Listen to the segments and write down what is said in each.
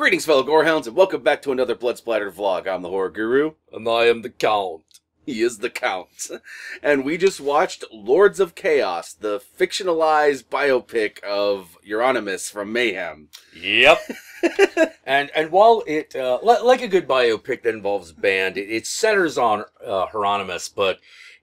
Greetings, fellow gorehounds, and welcome back to another blood splattered vlog. I'm the horror guru. And I am the Count. He is the count, and we just watched Lords of Chaos, the fictionalized biopic of Euronymous from Mayhem. Yep. and and while it uh, li- like a good biopic that involves band, it, it centers on uh, Euronymous, but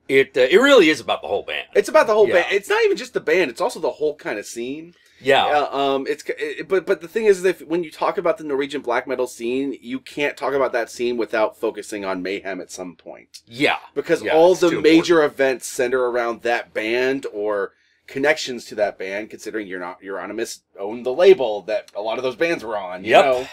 it uh, it really is about the whole band. It's about the whole Yeah. band. It's not even just the band; it's also the whole kind of scene. Yeah. Uh, um, it's it, but but the thing is, if when you talk about the Norwegian black metal scene, you can't talk about that scene without focusing on Mayhem at some point. Yeah. because Yeah, all the major events center around that band or connections to that band. Considering you're not Euronymous owned the label that a lot of those bands were on. You Yep. know?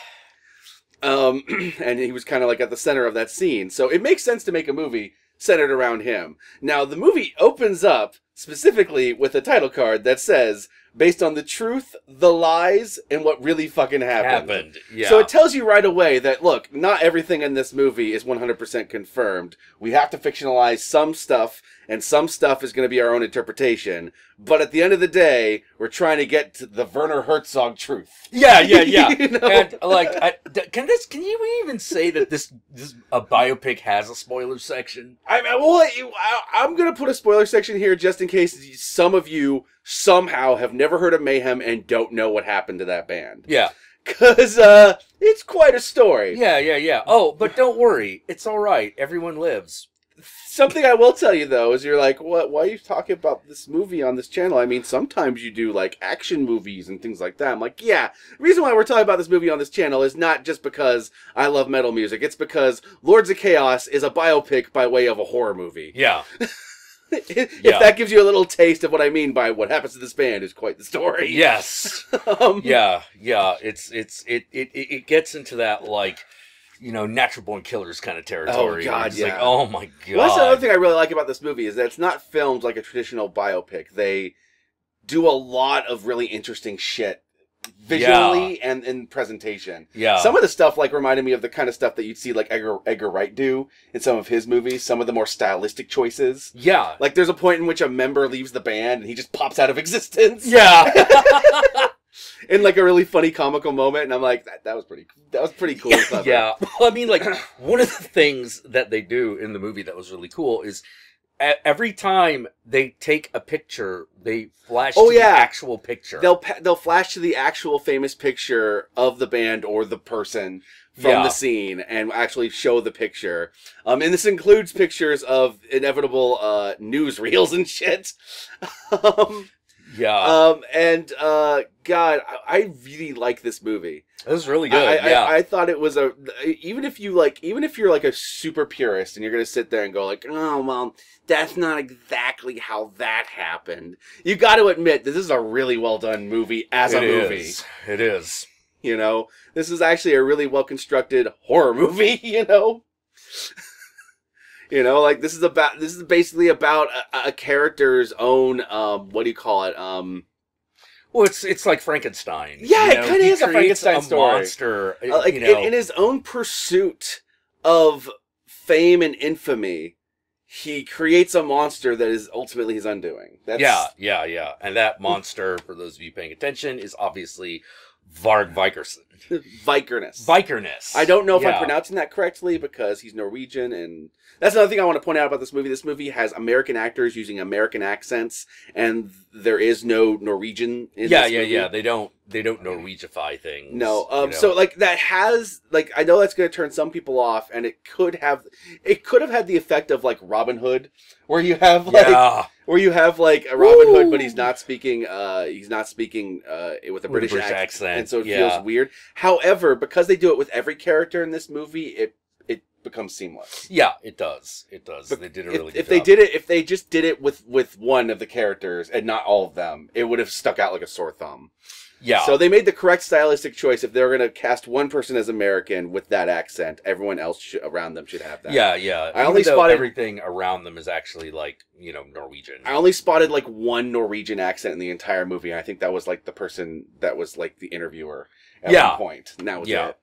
Um, and he was kind of like at the center of that scene, so it makes sense to make a movie centered around him. Now the movie opens up specifically with a title card that says. Based on the truth, the lies, and what really fucking happened. Happened. Yeah. So it tells you right away that look, not everything in this movie is 100% confirmed. We have to fictionalize some stuff, and some stuff is going to be our own interpretation. But at the end of the day, we're trying to get to the Werner Herzog truth. yeah, yeah, yeah. You know? And like, I, can this? Can you even say that this this a biopic has a spoiler section? I, I, well, I, I'm going to put a spoiler section here just in case some of you somehow have never heard of Mayhem and don't know what happened to that band. Yeah. Because uh, it's quite a story. Yeah, yeah, yeah. Oh, but don't worry, it's all right. Everyone lives. Something I will tell you though is you're like, what? Why are you talking about this movie on this channel? I mean, sometimes you do like action movies and things like that. I'm like, yeah. The reason why we're talking about this movie on this channel is not just because I love metal music. It's because Lords of Chaos is a biopic by way of a horror movie. Yeah. if Yeah. that gives you a little taste of what I mean by what happens to this band is quite the story. Yes. um, yeah, yeah. It's it's it it it it gets into that like you know natural born killers kind of territory. Oh, God, It's like oh my god. Well, that's another thing I really like about this movie is that it's not filmed like a traditional biopic. They do a lot of really interesting shit visually and in presentation. Yeah. Some of the stuff like reminded me of the kind of stuff that you'd see like Edgar, Edgar Wright do in some of his movies. Some of the more stylistic choices. yeah. Like there's a point in which a member leaves the band and he just pops out of existence Yeah. in like a really funny comical moment, and I'm like, that, that was pretty, that was pretty cool. clever. yeah. Well, I mean, like one of the things that they do in the movie that was really cool is every time they take a picture, they flash Oh, to yeah. the actual picture. they'll they'll flash to the actual famous picture of the band or the person from Yeah. the scene and actually show the picture. Um, and this includes pictures of inevitable uh newsreels and shit. um, yeah. um, and uh, God, I, I really like this movie. it was really good. I, yeah. I, I thought it was a even if you like even if you're like a super purist and you're gonna sit there and go like oh well that's not exactly how that happened you got to admit this is a really well done movie as a movie is. It is. you know this is actually a really well constructed horror movie you know you know like this is about this is basically about a, a character's own um what do you call it um Well, it's it's like Frankenstein. Yeah, you it kinda is a Frankenstein story. monster. Uh, like you know, in, in his own pursuit of fame and infamy, he creates a monster that is ultimately his undoing. That's, yeah, yeah, yeah. And that monster, for those of you paying attention, is obviously Varg Vikerson. Vikernes. Vikernes. I don't know if Yeah. I'm pronouncing that correctly because he's Norwegian, and that's another thing I want to point out about this movie. This movie has American actors using American accents, and there is no Norwegian. In Yeah, this yeah, movie. yeah. They don't they don't Norwegify things. No, you um, know. so like that has like I know that's going to turn some people off, and it could have it could have had the effect of like Robin Hood, where you have like yeah, where you have like a Robin Hood, but he's not speaking uh he's not speaking uh with a With a British, British accent, accent, and so it yeah. feels weird. However, because they do it with every character in this movie, it becomes seamless. yeah. It does. It does. But they did a if, really. if good they did it, if they just did it with with one of the characters and not all of them, it would have stuck out like a sore thumb. yeah. So they made the correct stylistic choice. If they're going to cast one person as American with that accent, everyone else should, around them should have that. yeah, yeah. I Even only spotted- everything around them is actually like you know Norwegian. I only spotted like one Norwegian accent in the entire movie. and I think that was like the person that was like the interviewer at Yeah. one point. And that was Yeah. it.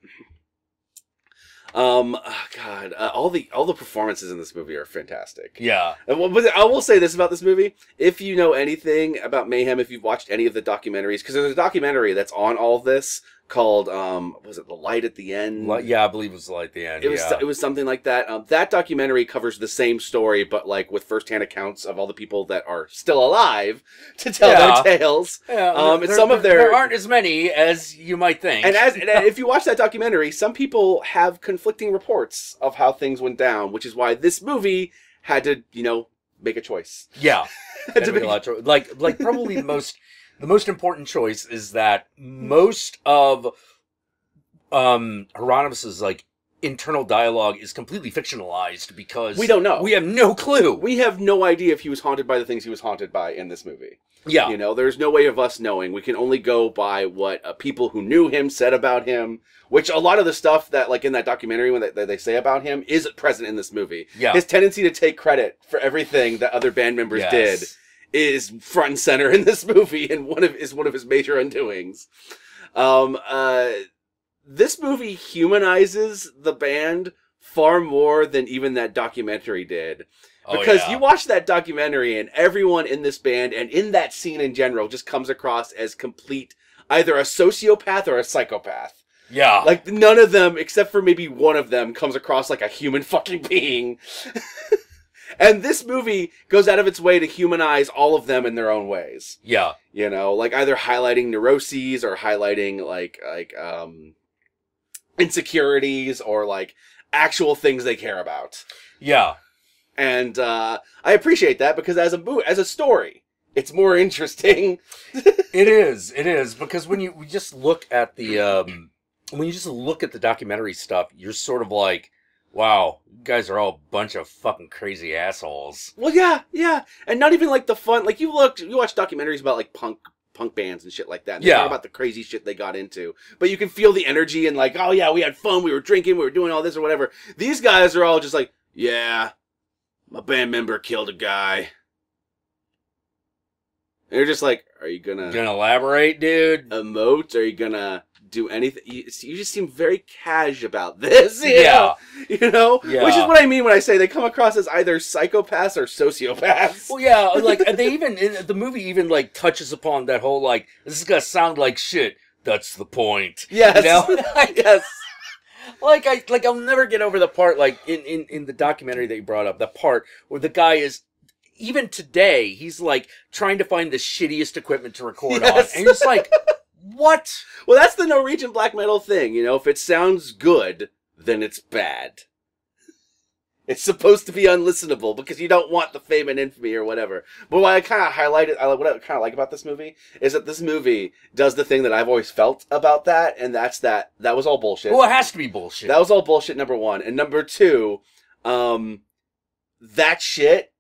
Um, oh, God, uh, all the all the performances in this movie are fantastic. yeah, But I will say this about this movie: if you know anything about Mayhem, if you've watched any of the documentaries, because there's a documentary that's on all this called um was it the light at the end Li- yeah, I believe it was like the end. it was yeah. it was something like that um, that documentary covers the same story but like with firsthand accounts of all the people that are still alive to tell Yeah. their tales Yeah, Um, and there- some of there- their- there aren't as many as you might think. and as and if you watch that documentary some people have conflicting reports of how things went down which is why this movie had to you know make a choice yeah, Had to be a make- lot to- like like probably the most the most important choice is that most of um Euronymous's like internal dialogue is completely fictionalized because we don't know we have no clue. we have no idea if he was haunted by the things he was haunted by in this movie yeah, You know, there's no way of us knowing. We can only go by what uh, people who knew him said about him. Which a lot of the stuff that, like in that documentary, when they, that they say about him, is present in this movie. yeah, His tendency to take credit for everything that other band members Yes. did is front and center in this movie, and one of is one of his major undoings. Um, uh, this movie humanizes the band far more than even that documentary did Oh, because yeah. you watch that documentary and everyone in this band and in that scene in general just comes across as complete either a sociopath or a psychopath. yeah, Like none of them except for maybe one of them comes across like a human fucking being. and this movie goes out of its way to humanize all of them in their own ways. yeah, You know, like either highlighting neuroses or highlighting like like um insecurities or like actual things they care about. Yeah, and uh, I appreciate that because as a bo- as a story, it's more interesting. it is, it is. Because when you we just look at the um when you just look at the documentary stuff, you're sort of like, wow, you guys are all a bunch of fucking crazy assholes. well, yeah, yeah, and not even like the fun. Like you look, you watch documentaries about like punk punk bands and shit like that. And Yeah. about the crazy shit they got into, but you can feel the energy and like, oh yeah, we had fun, we were drinking, we were doing all this or whatever. These guys are all just like, yeah, my band member killed a guy. And you're just like, are you gonna? You gonna elaborate, dude? emote? Are you gonna do anything? You, you just seem very cash about this. You Yeah. know? you know, Yeah. which is what I mean when I say they come across as either psychopaths or sociopaths. Well, yeah, like they even in, the movie even like touches upon that whole like this is gonna sound like shit. That's the point. yes, You know? Like- yes, like I like I'll never get over the part like in in in the documentary that you brought up the part where the guy is even today he's like trying to find the shittiest equipment to record Yes. on and just like what Well, that's the Norwegian black metal thing. You know, if it sounds good, then it's bad. It's supposed to be unlistenable because you don't want the fame and infamy or whatever. But what I kind of highlighted, I, what I kind of like about this movie is that this movie does the thing that I've always felt about that, and that's that that was all bullshit. well it has to be bullshit That was all bullshit. Number one, and number two, um, that shit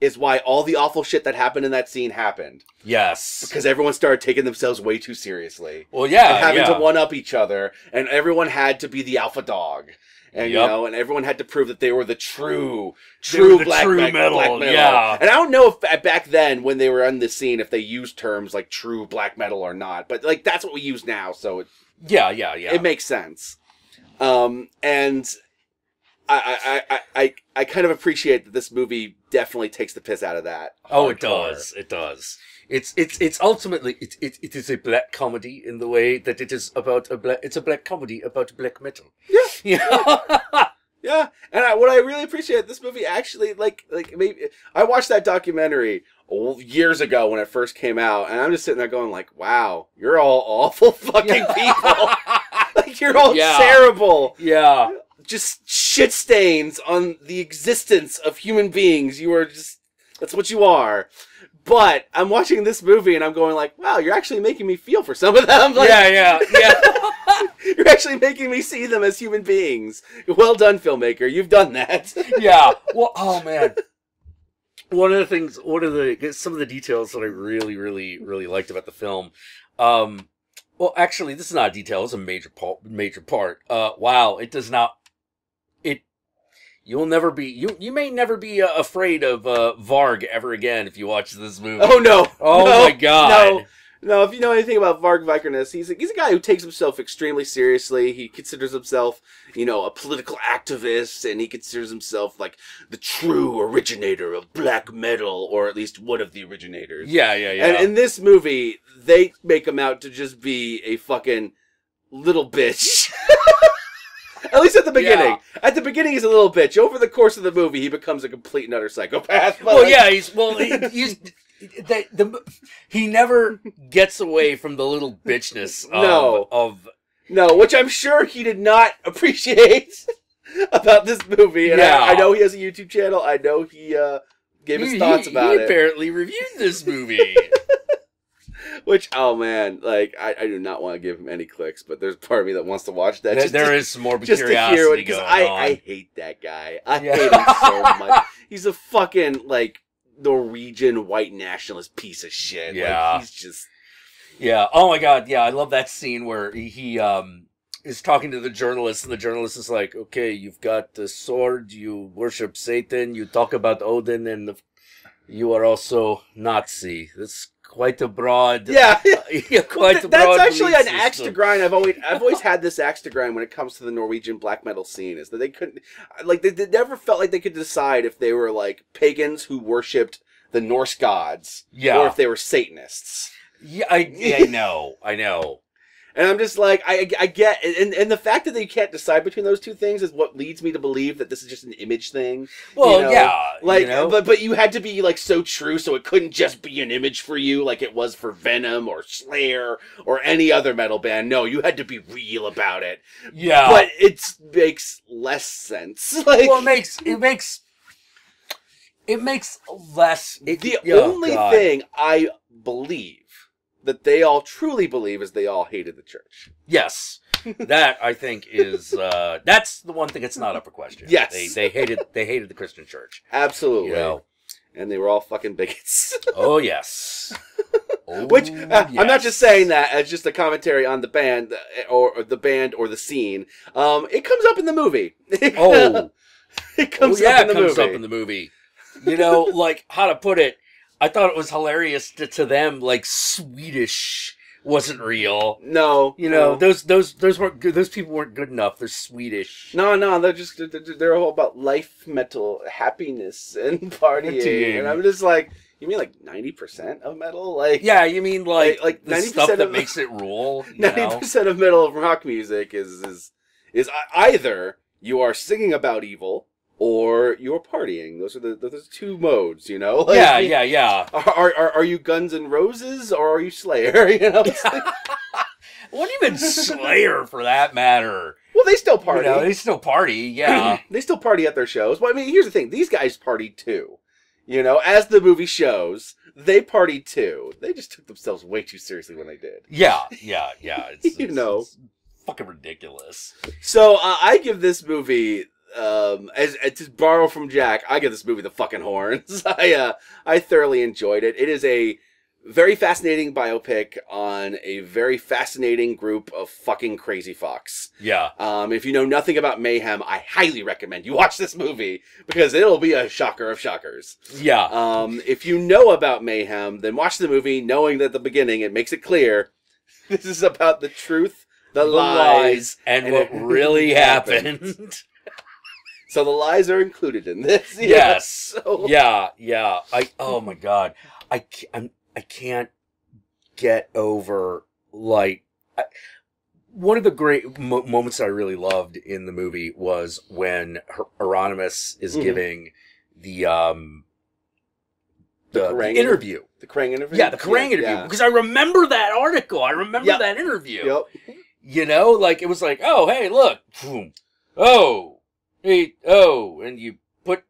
is why all the awful shit that happened in that scene happened yes because everyone started taking themselves way too seriously well yeah and having yeah. to one up each other, and everyone had to be the alpha dog. And you know, and everyone had to prove that they were the true, true the black, true black, metal, black metal. yeah. And I don't know if back then, when they were on the scene, if they used terms like true black metal or not. But like that's what we use now, so it yeah yeah yeah it makes sense. Um, and I, I, I, I, I kind of appreciate that this movie definitely takes the piss out of that. Oh, it does. It does. It's it's it's ultimately it, it it is a black comedy in the way that it is about a black. It's a black comedy about black metal. Yeah. You know? Yeah, and I, what I really appreciate this movie actually like like maybe I watched that documentary years ago when it first came out, and I'm just sitting there going like, "Wow, you're all awful fucking people. like you're all Yeah. terrible." yeah. just shit stains on the existence of human beings. You are just that's what you are. But I'm watching this movie and I'm going like, wow, you're actually making me feel for some of them. Like, yeah. Yeah. Yeah. you're actually making me see them as human beings. Well done, filmmaker. You've done that. yeah. Well, oh man. One of the things, one of the some of the details that I really, really, really liked about the film. Um, well, actually, this is not a detail; it's a major part. Major part. Uh, wow, it does not. You'll never be. You you may never be uh, afraid of uh, Varg ever again if you watch this movie. oh no. Oh No, my god. No. No, if you know anything about Varg Vikernes, he's a, he's a guy who takes himself extremely seriously. He considers himself, you know, a political activist, and he considers himself like the true originator of black metal, or at least one of the originators. Yeah, yeah, yeah. And in this movie, they make him out to just be a fucking little bitch. At least at the beginning. At the beginning, he's a little bitch. Over the course of the movie, he becomes a complete and utter psychopath. Well, like- yeah, he's well, he, he's the, the he never gets away from the little bitchness of, No. of No, which I'm sure he did not appreciate about this movie. And Yeah. I, I know he has a YouTube channel. I know he uh, gave his he, thoughts about he it. He apparently reviewed this movie. Which, oh man, like I, I do not want to give him any clicks, but there's part of me that wants to watch that. There- just there to, is some morbid just to hear it because going I, on. I hate that guy. I Yeah. hate him so much. He's a fucking like Norwegian white nationalist piece of shit. Yeah. like, he's just Yeah. Oh my god. Yeah, I love that scene where he, he um is talking to the journalist, and the journalist is like, "Okay, you've got the sword. You worship Satan. You talk about Odin, and the, you are also Nazi. That's quite a broad. yeah. yeah, quite Th- a that's actually an axe to grind. I've always I've always had this axe to grind when it comes to the Norwegian black metal scene. Is that they couldn't like they, they never felt like they could decide if they were like pagans who worshipped the Norse gods Yeah. or if they were Satanists. Yeah, I, yeah, I know. I know. And I'm just like, I, I get, and, and the fact that they can't decide between those two things is what leads me to believe that this is just an image thing. Well, know, yeah. Like, you know? but but you had to be like so true, so it couldn't just be an image for you, like it was for Venom or Slayer or any other metal band. No, you had to be real about it. yeah. But it makes less sense. Like well, it makes it makes it makes less. It, the only God. thing I believe that they all truly believe is they all hated the church. Yes. That I think is uh that's the one thing that's not up for question. Yes. They they hated they hated the Christian church. Absolutely. You know. And they were all fucking bigots. Oh yes. Oh, Which uh, I'm not just saying that as just a commentary on the band uh, or, or the band or the scene. Um, it comes up in the movie. Oh, it comes oh, yeah, up in the it comes movie. up in the movie. You know, like how to put it. I thought it was hilarious to, to them. Like Swedish wasn't real. no, You know, no. those those those weren't good. Those people weren't good enough. They're Swedish. No, no, they're just they're, they're all about life, metal, happiness, and partying. And I'm just like, you mean like ninety percent of metal? Like Yeah, you mean like Like- 90% stuff that of- makes it rule. Ninety percent of metal rock music is is is either you are singing about evil or you're partying. Those are the those are two modes, you know. Like, Yeah, yeah, yeah. Are, are are you Guns and Roses or are you Slayer? You know. What even Slayer for that matter? well, they still party. You know, they still party. Yeah. they still party at their shows. Well, I mean, here's the thing: these guys party too. You know, as the movie shows, they party too. They just took themselves way too seriously when they did. yeah, yeah, yeah. It's, You it's- know. it's fucking ridiculous. So uh, I give this movie, um, as, as to borrow from Jack, I give this movie the fucking horns. I uh, I thoroughly enjoyed it. It is a very fascinating biopic on a very fascinating group of fucking crazy fucks. Yeah. Um, if you know nothing about Mayhem, I highly recommend you watch this movie because it'll be a shocker of shockers. Yeah. Um, if you know about Mayhem, then watch the movie knowing that at the beginning it makes it clear this is about the truth, the, The lies, and, and what really happened. happened. So the lies are included in this. Yeah, Yes. So, yeah, yeah. I oh my god. I I'm I can't get over like I, one of the great mo- moments I really loved in the movie was when Her- Euronymous is Mhm. giving the um The the, the interview. The Kerrang interview. Yeah, the Kerrang interview Yeah. because I remember that article. I remember Yep. that interview. Yep. You know, like it was like, oh, hey, look, oh, hey, oh, and you put,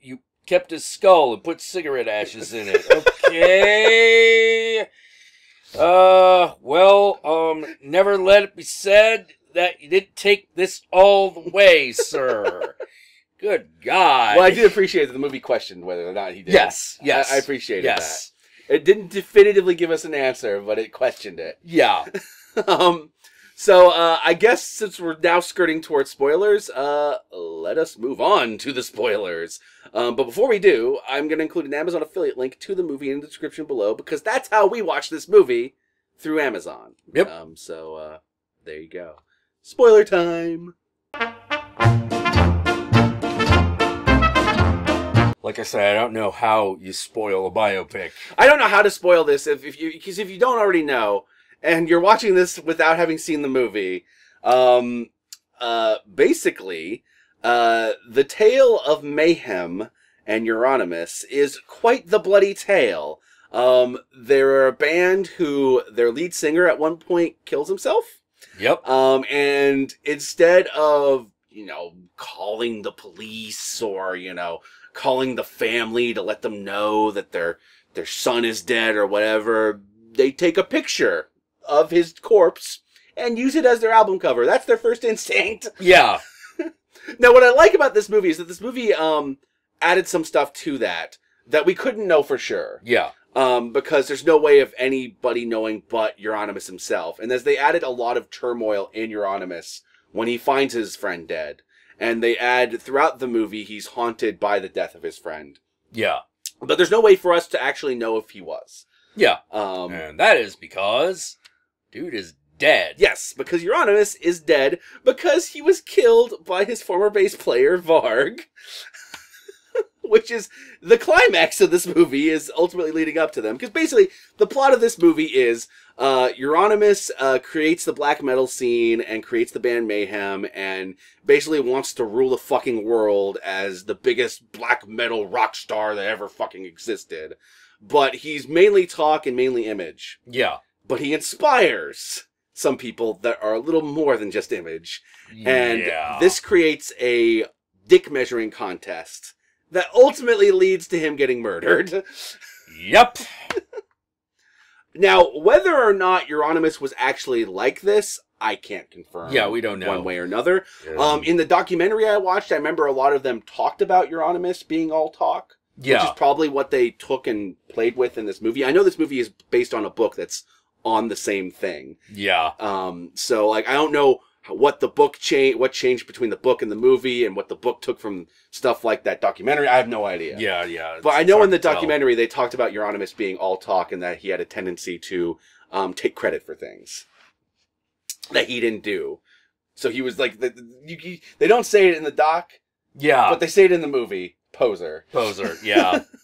you kept his skull and put cigarette ashes in it. Okay. Uh, well, um, never let it be said that you didn't take this all the way, sir. Good God. Well, I did appreciate that the movie questioned whether or not he did. Yes, yes. I, I appreciated Yes. that. It didn't definitively give us an answer, but it questioned it. Yeah. um, so uh, I guess since we're now skirting towards spoilers, uh, let us move on to the spoilers. Um, but before we do, I'm going to include an Amazon affiliate link to the movie in the description below because that's how we watch this movie through Amazon. Yep. Um, so uh, there you go. Spoiler time. Like I said, I don't know how you spoil a biopic. I don't know how to spoil this if, if you because if you don't already know, and you're watching this without having seen the movie, um, uh, basically, uh, the tale of mayhem and Euronymous is quite the bloody tale. Um, they're a band who their lead singer at one point kills himself. Yep. Um, and instead of, you know, calling the police or, you know, calling the family to let them know that their, their son is dead or whatever, they take a picture of his corpse and use it as their album cover. That's their first instinct. Yeah. Now, what I like about this movie is that this movie, um, added some stuff to that that we couldn't know for sure Yeah. um, because there's no way of anybody knowing but Euronymous himself. And as they added a lot of turmoil in Euronymous when he finds his friend dead, and they add throughout the movie he's haunted by the death of his friend. Yeah. But there's no way for us to actually know if he was. Yeah. Um, And that is because dude is dead. Yes, because Euronymous is dead because he was killed by his former bass player Varg. Which is the climax of this movie is ultimately leading up to them. Because basically, the plot of this movie is uh, Euronymous uh, creates the black metal scene and creates the band Mayhem and basically wants to rule the fucking world as the biggest black metal rock star that ever fucking existed. But he's mainly talk and mainly image Yeah. But he inspires some people that are a little more than just image. And yeah. this creates a dick measuring contest that ultimately leads to him getting murdered. Yep. Now, whether or not Euronymous was actually like this, I can't confirm. Yeah, we don't know. One way or another. Um, in the documentary I watched, I remember a lot of them talked about Euronymous being all talk. Which is probably what they took and played with in this movie. I know this movie is based on a book that's on the same thing. Yeah. Um, so like I don't know what the book changed, what changed between the book and the movie, and what the book took from stuff like that documentary. I have no idea. Yeah. Yeah. But I know in the tell. documentary they talked about Euronymous being all talk and that he had a tendency to um, take credit for things that he didn't do. So he was like, the, the- you, you, they don't say it in the doc, Yeah. but they say it in the movie. Poser. Poser. Yeah.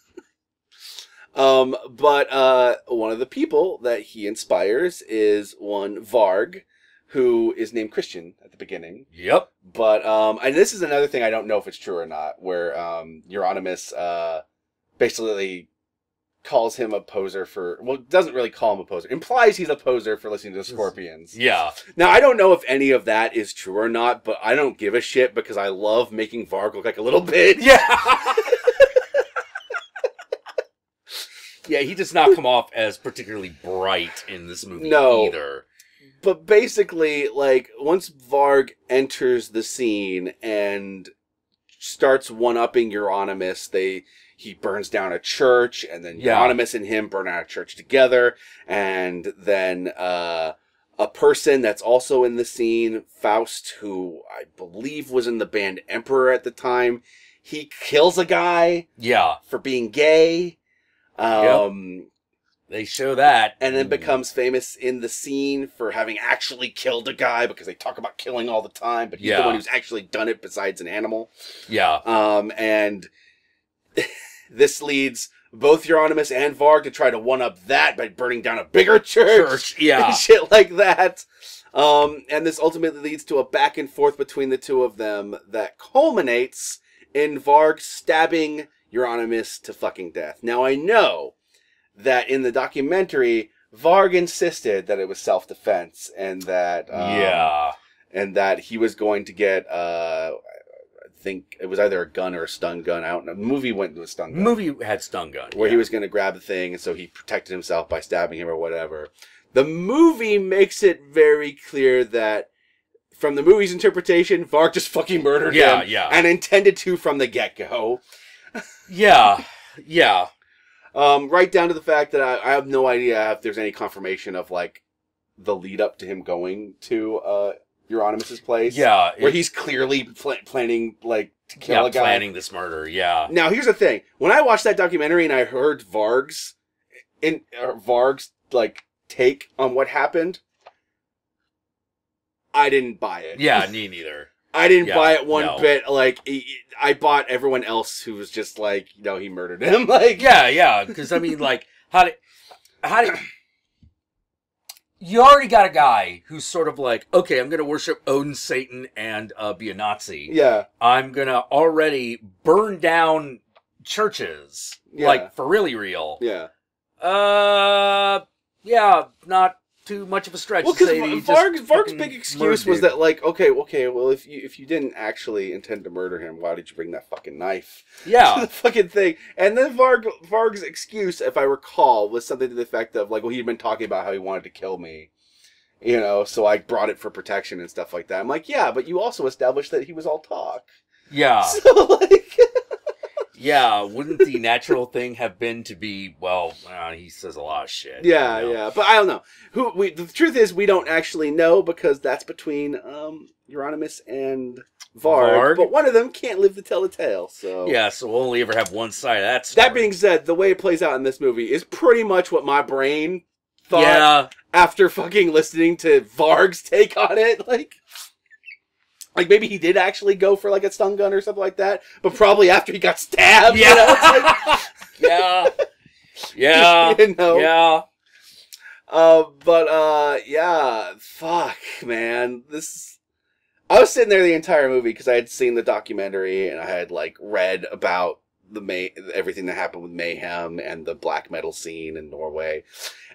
Um, but uh, one of the people that he inspires is one Varg, who is named Christian at the beginning. yep. But um, and this is another thing I don't know if it's true or not, where um, Euronymous uh, basically calls him a poser for well, doesn't really call him a poser, implies he's a poser for listening to the Scorpions. Yeah. Now I don't know if any of that is true or not, but I don't give a shit because I love making Varg look like a little bitch. Yeah. yeah. He does not come off as particularly bright in this movie No. either. but basically, like once Varg enters the scene and starts one upping Euronymous, they he burns down a church, and then Yeah. Euronymous and him burn out a church together, and then uh, a person that's also in the scene, Faust, who I believe was in the band Emperor at the time, he kills a guy Yeah. for being gay. Um, They show that. and then becomes famous in the scene for having actually killed a guy because they talk about killing all the time, but he's the one who's actually done it besides an animal. Yeah. Um, and this leads both Euronymous and Varg to try to one up that by burning down a bigger church, Church. Yeah. shit like that. Um, and this ultimately leads to a back and forth between the two of them that culminates in Varg stabbing Euronymous to fucking death. Now I know that in the documentary, Varg insisted that it was self defense and that um, yeah. and that he was going to get uh, I think it was either a gun or a stun gun. I don't know. The movie went to a stun gun Movie had stun gun. where he was going to grab the thing, and so he protected himself by stabbing him or whatever. The movie makes it very clear that, from the movie's interpretation, Varg just fucking murdered Yeah. him Yeah. and intended to from the get go. Yeah. Yeah. Um, right down to the fact that I, I have no idea if there's any confirmation of like the lead up to him going to uh, Euronymous' place. Yeah. where he's clearly pl- planning like to kill yeah, a guy. planning this murder. Yeah. Now, here's the thing: when I watched that documentary and I heard Varg's in uh, Varg's like take on what happened, I didn't buy it. Yeah, me neither. I didn't Yeah, buy it one no. bit. Like I bought everyone else who was just like, you know, he murdered him. Like, Yeah, yeah. Because I mean, like, how did, how did you already got a guy who's sort of like, okay, I'm gonna worship Odin, Satan, and uh, be a Nazi. Yeah. I'm gonna already burn down churches, Yeah. like for really real. Yeah. Uh, yeah, not too much of a stretch. Well, because Varg's, Varg's big excuse was that like, okay, okay, well, if you if you didn't actually intend to murder him, why did you bring that fucking knife? to yeah, the fucking thing. And then Varg Varg's excuse, if I recall, was something to the effect of like, well, he'd been talking about how he wanted to kill me. You know, so I brought it for protection and stuff like that. I'm like, yeah, but you also established that he was all talk. yeah, So like, yeah. Wouldn't the natural thing have been to be? Well, uh, he says a lot of shit. yeah, you know? yeah. But I don't know. Who we the truth is we don't actually know because that's between um Euronymous and Varg, Varg? But one of them can't live to tell the tale. So Yeah, so we'll only ever have one side of that story. That being said, the way it plays out in this movie is pretty much what my brain thought yeah, after fucking listening to Varg's take on it. Like, like maybe he did actually go for like a stun gun or something like that, but probably after he got stabbed. yeah, You know? Like, yeah, yeah, you know? yeah. Uh, but uh, yeah, fuck, man, this. I was sitting there the entire movie because I had seen the documentary and I had like read about the May everything that happened with Mayhem and the black metal scene in Norway,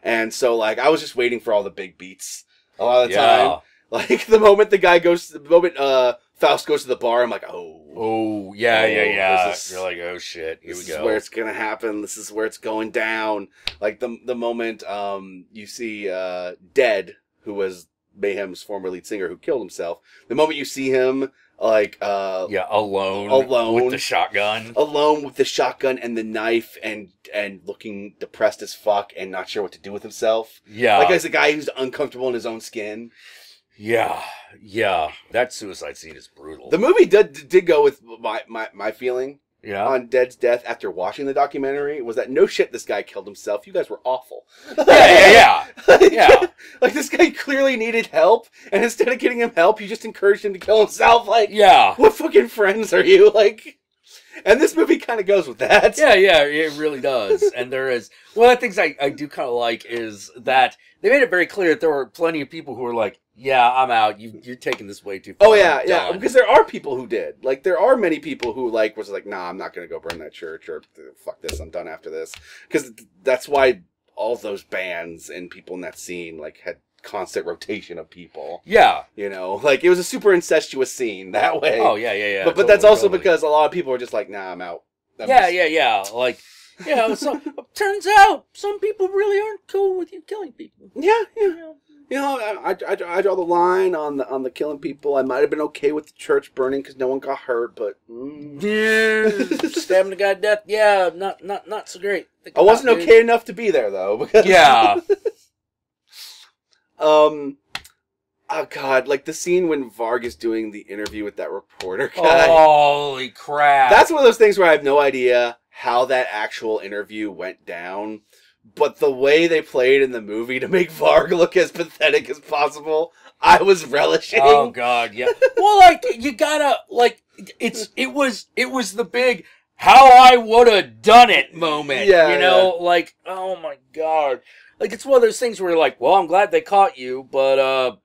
and so like I was just waiting for all the big beats a lot of the yeah. time. Like the moment the guy goes, the moment uh Faust goes to the bar, I'm like, oh, Oh, yeah, yeah, Oh, yeah. this is- You're like, oh shit, here this is where it's gonna happen. This is where it's going down. Like the the moment um you see uh Dead, who was Mayhem's former lead singer who killed himself. The moment you see him like uh yeah, alone, Alone. with the shotgun. alone with the shotgun and the knife and and looking depressed as fuck and not sure what to do with himself. Yeah, Like as a guy who's uncomfortable in his own skin. Yeah, yeah. That suicide scene is brutal. The movie did did go with my my, my feeling yeah, on Dead's death after watching the documentary was that no shit this guy killed himself. You guys were awful. yeah, yeah, yeah. like, Yeah. like this guy clearly needed help, and instead of getting him help, you just encouraged him to kill himself. Like, Yeah. what fucking friends are you? Like, and this movie kind of goes with that. Yeah, yeah, it really does. and there is one of the things I, I do kind of like is that they made it very clear that there were plenty of people who were like, "Yeah, I'm out. You, you're taking this way too far." Oh yeah, yeah. Because there are people who did. Like, there are many people who like was like, nah, I'm not gonna go burn that church or fuck this, I'm done after this. Because that's why all those bands and people in that scene like had constant rotation of people. yeah. You know, like it was a super incestuous scene that way. Oh yeah, yeah, yeah. but but that's also totally. because a lot of people are just like, nah, I'm out. I'm yeah, just- yeah, yeah. Like, you know, so turns out some people really aren't cool with you killing people. yeah, yeah. You know? You know, I, I, I draw the line on the on the killing people. I might have been okay with the church burning because no one got hurt, but mm, Yeah, stabbing the guy to death. Yeah, not not not so great. I wasn't okay enough to be there though. Because. Yeah, um. Oh God! Like the scene when Varg is doing the interview with that reporter guy. holy crap! That's one of those things where I have no idea how that actual interview went down. But the way they played in the movie to make Varg look as pathetic as possible, I was relishing. Oh god, yeah. well, like you gotta like it's it was it was the big how I would have done it moment. Yeah, you know, like oh my god, like it's one of those things where you're like, well, I'm glad they caught you, but uh,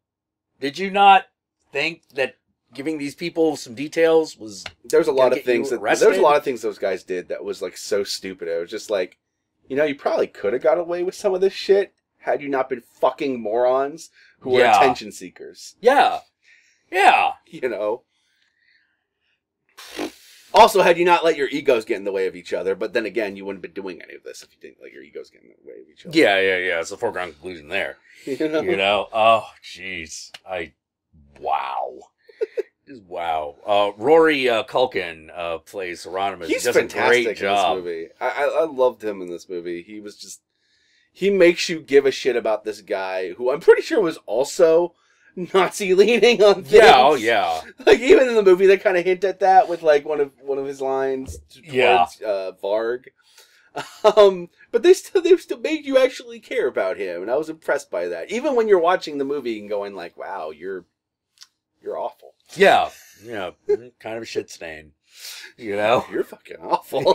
did you not think that giving these people some details was There's a lot of things that arrested? there's a lot of things those guys did that was like so stupid. It was just like, you know, you probably could have got away with some of this shit had you not been fucking morons who were Yeah. attention seekers. yeah, yeah, You know. Also, had you not let your egos get in the way of each other, but then again, you wouldn't be doing any of this if you didn't let your egos get in the way of each other. yeah, yeah, yeah. It's a foregone conclusion there. You know? you know oh jeez i wow just wow uh rory uh culkin uh plays Euronymous He's he does a fantastic great job in this movie. I, I I loved him in this movie. He was just he makes you give a shit about this guy who I'm pretty sure was also Nazi leaning on things. yeah oh yeah Like even in the movie, they kind of hint at that with like one of one of his lines towards Yeah. uh, Varg. Um, but they still they still made you actually care about him, and I was impressed by that. Even when you're watching the movie and going like, "Wow, you're you're awful. yeah yeah mm, kind of a shit stain you know You're fucking awful."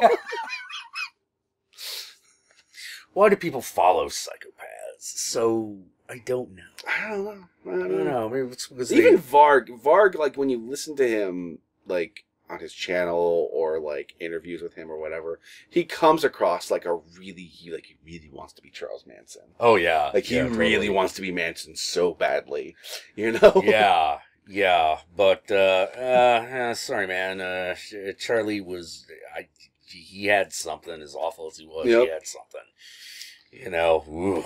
why do people follow psychopaths so I don't know. I don't know. I I don't know. know. Maybe it's because Even they, Varg, Varg, like when you listen to him, like on his channel or like interviews with him or whatever, he comes across like a really, he like he really wants to be Charles Manson. oh yeah, Like he yeah, really totally. wants to be Manson so badly, you know? yeah, yeah, but uh, uh, uh, sorry, man. Uh, Charlie was, I, he had something. As awful as he was, Yep. he had something. You know, ooh.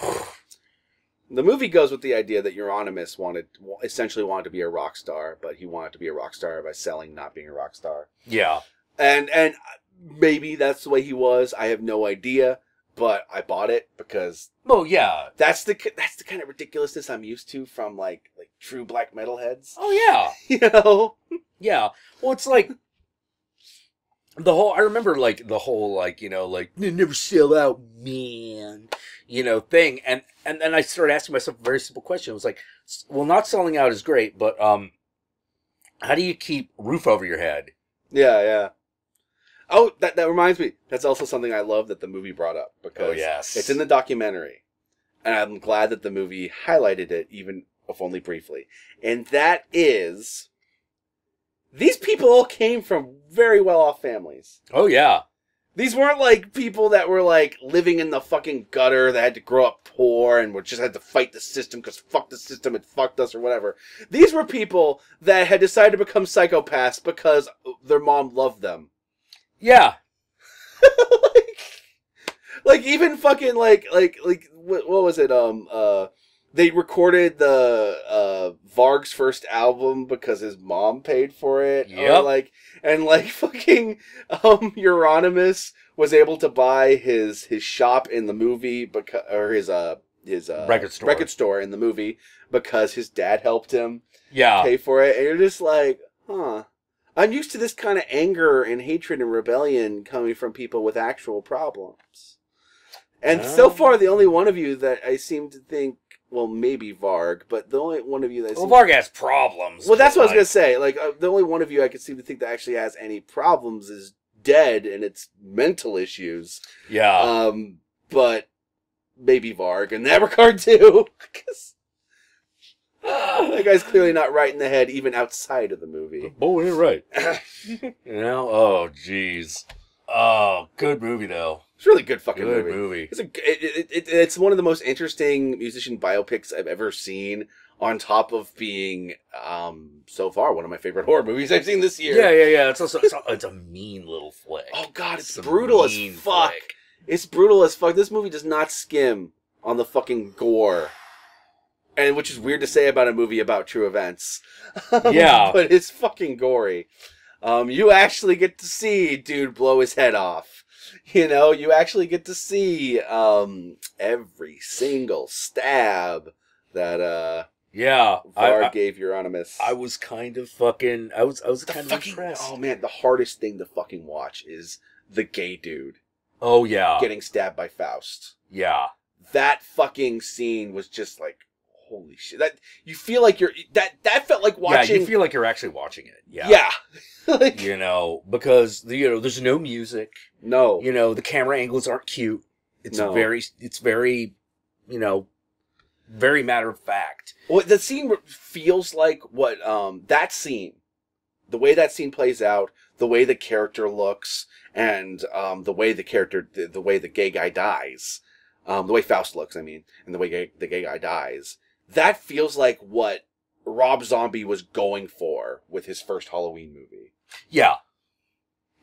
The movie goes with the idea that Euronymous wanted, essentially wanted to be a rock star, but he wanted to be a rock star by selling not being a rock star. yeah, and and maybe that's the way he was. I have no idea, but I bought it because oh yeah, that's the that's the kind of ridiculousness I'm used to from like like true black metal heads. oh yeah, You know? yeah. Well, it's like the whole. I remember like the whole like you know like never sell out, man. You know thing, and and then I started asking myself a very simple question. It was like, well, not selling out is great, but um, how do you keep roof over your head? Yeah, yeah. Oh, that that reminds me. That's also something I love that the movie brought up because Oh yes, it's in the documentary, and I'm glad that the movie highlighted it, even if only briefly. And that is, these people all came from very well off families. Oh yeah, These weren't like people that were like living in the fucking gutter that had to grow up poor and were just had to fight the system because fuck the system it fucked us or whatever. These were people that had decided to become psychopaths because their mom loved them. yeah, like, like even fucking like like like what, what was it? Um, uh, they recorded the uh Varg's first album because his mom paid for it. Or like and like fucking um Euronymous was able to buy his his shop in the movie because or his uh his uh Record store. record store in the movie because his dad helped him yeah, pay for it, and you're just like, huh. I'm used to this kind of anger and hatred and rebellion coming from people with actual problems. And so Oh. far, the only one of you that I seem to think, well, maybe Varg, but the only one of you that I Well, Varg has problems. well, that's what I was gonna say. Like, uh, the only one of you I could seem to think that actually has any problems is dead, and it's mental issues. Yeah, Um, but maybe Varg in that regard too, 'Cause, ah, that guy's clearly not right in the head, even outside of the movie. oh, you're right. you know, oh jeez, oh, good movie though. It's a really good fucking Good movie. movie. It's a it, it, it, it's one of the most interesting musician biopics I've ever seen. On top of being, um, so far one of my favorite horror movies I've seen this year. Yeah, yeah, yeah. It's also it's a, it's a mean little flick. Oh god, it's It's brutal as fuck. flick. It's brutal as fuck. This movie does not skim on the fucking gore. And which is weird to say about a movie about true events. Yeah. but it's fucking gory. Um, you actually get to see dude blow his head off. You know, you actually get to see um every single stab that uh Yeah, Var I, gave Euronymous. I was kind of fucking. I was I was the kind of fucking impressed. oh man, the hardest thing to fucking watch is the gay dude Oh yeah, getting stabbed by Faust. yeah, that fucking scene was just like holy shit that you feel like you're that that felt like watching yeah. You feel like you're actually watching it. Yeah, yeah, like You know, because the, you know, there's no music. no You know, the camera angles aren't cute. It's No. very, it's very, you know, very matter of fact. well, the scene feels like what um that scene the way that scene plays out the way the character looks and um the way the character the, the way the gay guy dies um the way Faust looks I mean and the way gay, the gay guy dies that feels like what Rob Zombie was going for with his first Halloween movie Yeah,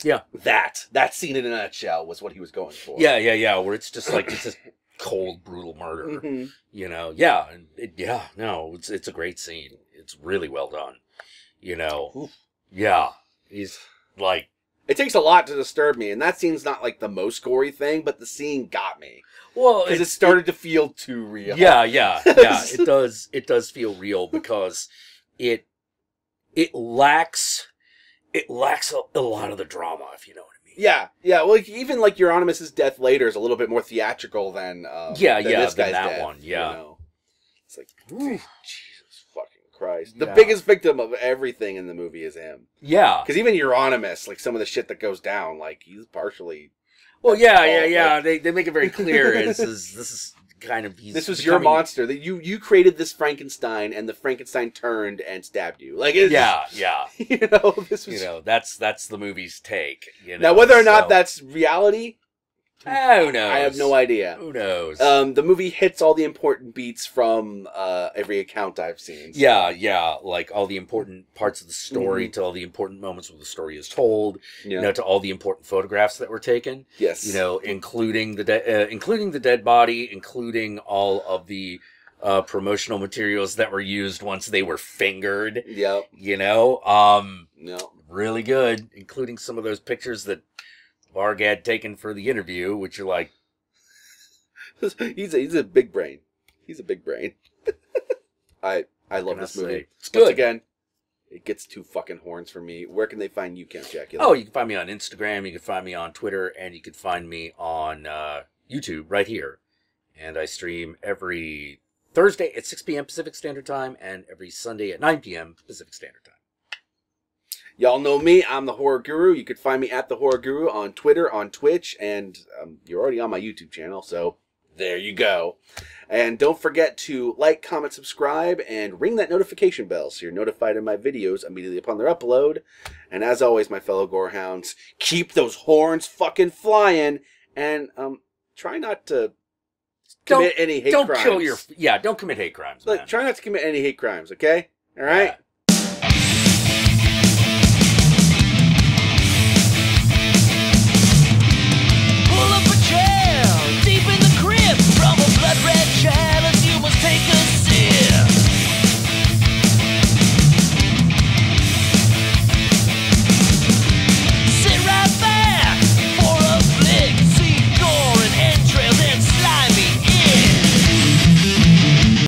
Yeah. that that scene in a nutshell was what he was going for. yeah, yeah, yeah. Where it's just like it's just cold, brutal murder. Mhm. You know, yeah, it, yeah. No, it's it's a great scene. It's really well done. You know, Oof. yeah. He's like, It takes a lot to disturb me, and that scene's not like the most gory thing, but the scene got me well, because it started to feel too real. Yeah, yeah, yeah. It does. It does feel real because it it lacks it lacks a, a lot of the drama, if you know what I mean. yeah, yeah. Well, like, even like Euronymous' death later is a little bit more theatrical than um, Yeah, than yeah, this than that death, one, you yeah. know? It's like Ooh. Christ. The Yeah. biggest victim of everything in the movie is him. Yeah. Because even Euronymous, like some of the shit that goes down, like he's partially Well, yeah, yeah, yeah. like- they they make it very clear. It's is this is kind of he's this was your monster that you you created this Frankenstein, and the Frankenstein turned and stabbed you. Like, it's, Yeah, yeah. you know, this was. You know, that's that's the movie's take. You know, now, whether or not so- that's reality, Who knows? I have no idea. Who knows? Um, the movie hits all the important beats from uh, every account I've seen. so- yeah, yeah, like all the important parts of the story, Mm-hmm. to all the important moments where the story is told, yeah. you know, to all the important photographs that were taken, yes, you know, including the uh, including the dead body, including all of the uh, promotional materials that were used once they were fingered, Yep. you know, um, No. really good, including some of those pictures that Varg had taken for the interview, which you're like, he's a he's a big brain. He's a big brain. I I love this say? movie. It's Once good. again, it gets two fucking horns for me. Where can they find you, Count Jackula? Oh, you can find me on Instagram, you can find me on Twitter, and you can find me on uh, YouTube right here. And I stream every Thursday at 6 p.m. Pacific Standard Time and every Sunday at 9 p.m. Pacific Standard Time. Y'all know me. I'm the Horror Guru. You can find me at the Horror Guru on Twitter, on Twitch, and um, you're already on my YouTube channel, so there you go. And don't forget to like, comment, subscribe, and ring that notification bell so you're notified of my videos immediately upon their upload. And as always, my fellow gorehounds, keep those horns fucking flying, and um, try not to commit any hate don't crimes. kill your yeah. Don't commit hate crimes, man. Like, try not to commit any hate crimes, okay? All right. Yeah,